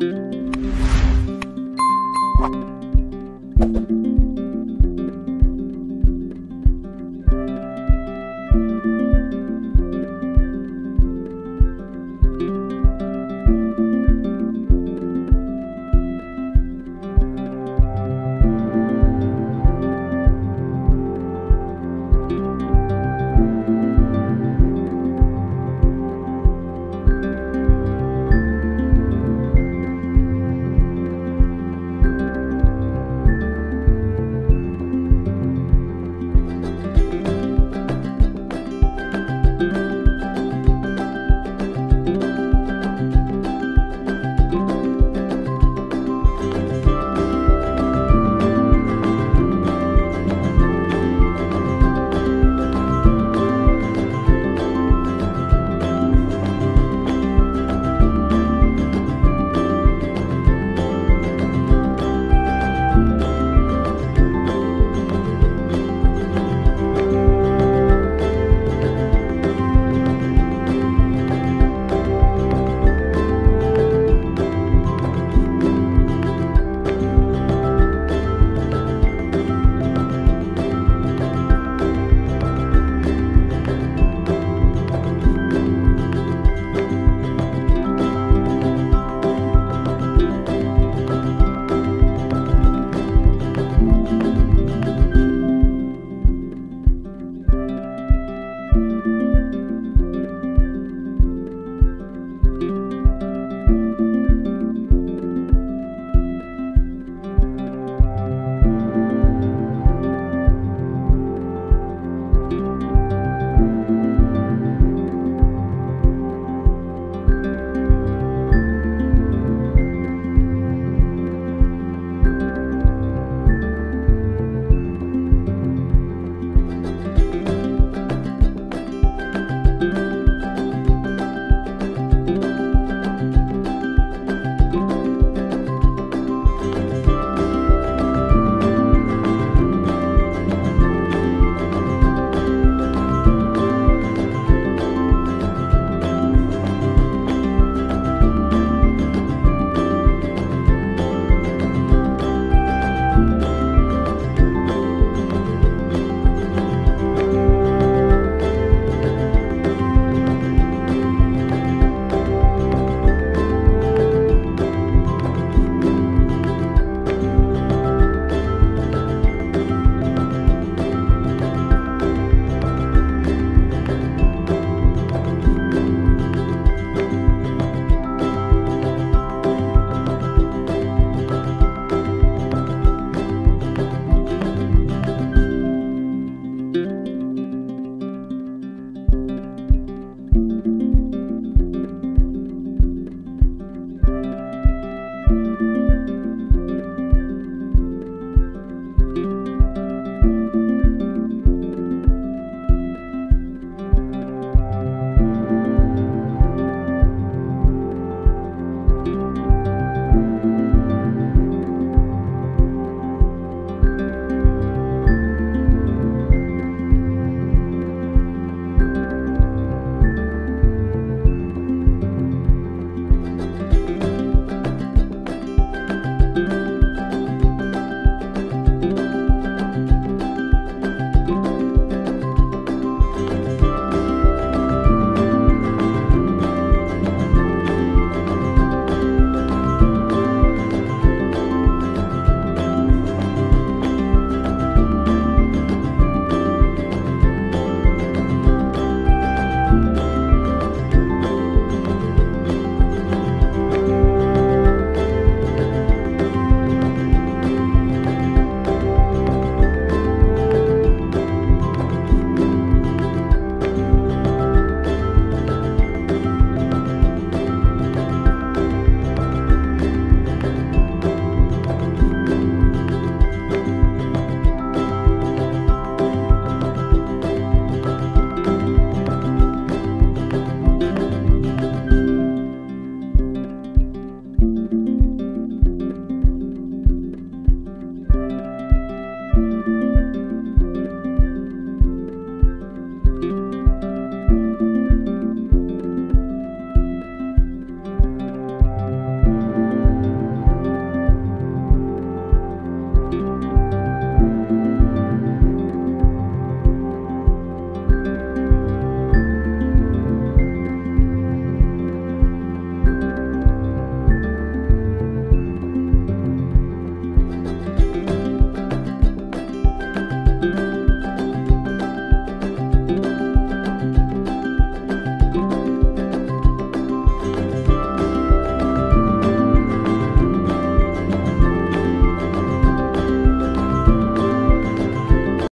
you